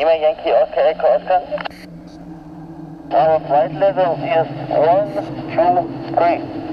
Lima Yankee Oscar Echo Oscar. Our flight level is 1, 2, 3.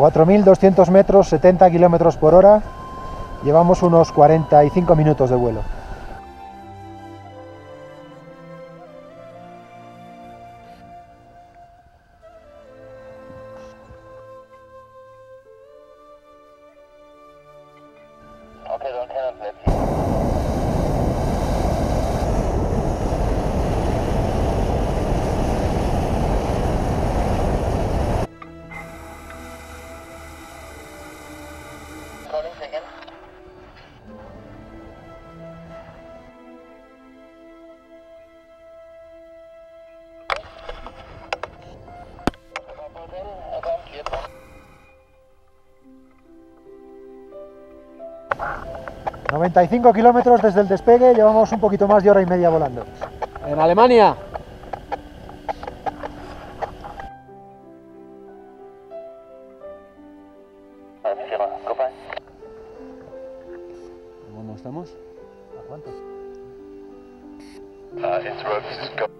4.200 metros, 70 kilómetros por hora. Llevamos unos 45 minutos de vuelo. 95 kilómetros desde el despegue, llevamos un poquito más de hora y media volando. En Alemania. ¿Cómo estamos? ¿A cuánto? Uh.